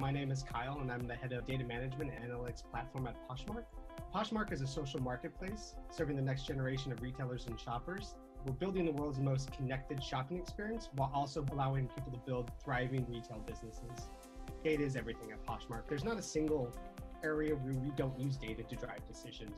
My name is Kyle, and I'm the head of data management and analytics platform at Poshmark. Poshmark is a social marketplace serving the next generation of retailers and shoppers. We're building the world's most connected shopping experience while also allowing people to build thriving retail businesses. Data is everything at Poshmark. There's not a single area where we don't use data to drive decisions.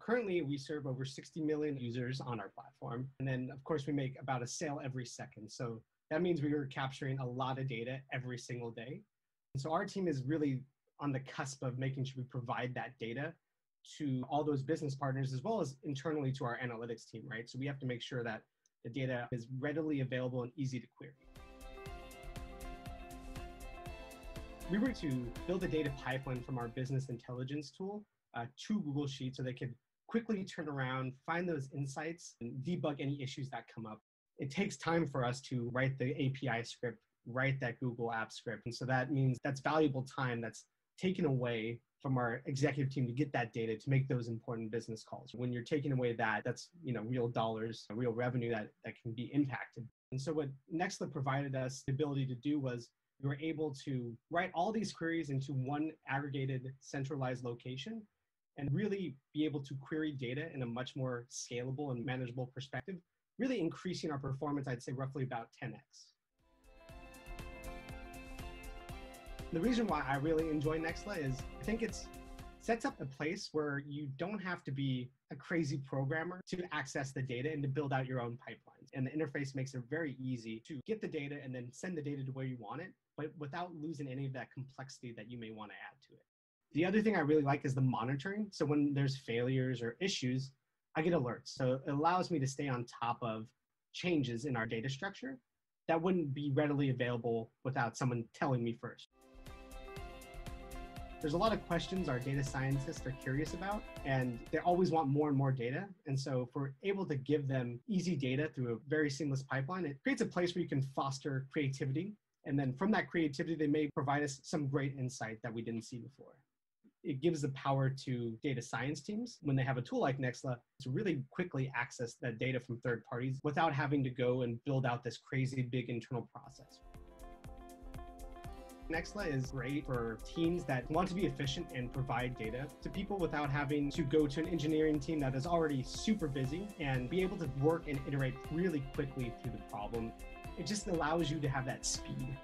Currently, we serve over 60 million users on our platform. And then, of course, we make about a sale every second. So that means we were capturing a lot of data every single day. And so our team is really on the cusp of making sure we provide that data to all those business partners as well as internally to our analytics team, right? So we have to make sure that the data is readily available and easy to query. We were to build a data pipeline from our business intelligence tool uh, to Google Sheets so they could quickly turn around, find those insights, and debug any issues that come up. It takes time for us to write the API script, write that Google app script. And so that means that's valuable time that's taken away from our executive team to get that data to make those important business calls. When you're taking away that, that's you know real dollars, real revenue that, that can be impacted. And so what Nexla provided us the ability to do was we were able to write all these queries into one aggregated centralized location and really be able to query data in a much more scalable and manageable perspective, really increasing our performance, I'd say roughly about 10x. The reason why I really enjoy Nexla is I think it's sets up a place where you don't have to be a crazy programmer to access the data and to build out your own pipelines. And the interface makes it very easy to get the data and then send the data to where you want it, but without losing any of that complexity that you may want to add to it. The other thing I really like is the monitoring. So when there's failures or issues, I get alerts. So it allows me to stay on top of changes in our data structure that wouldn't be readily available without someone telling me first. There's a lot of questions our data scientists are curious about, and they always want more and more data. And so, if we're able to give them easy data through a very seamless pipeline, it creates a place where you can foster creativity. And then from that creativity, they may provide us some great insight that we didn't see before it gives the power to data science teams when they have a tool like Nexla to really quickly access that data from third parties without having to go and build out this crazy big internal process. Nexla is great for teams that want to be efficient and provide data to people without having to go to an engineering team that is already super busy and be able to work and iterate really quickly through the problem. It just allows you to have that speed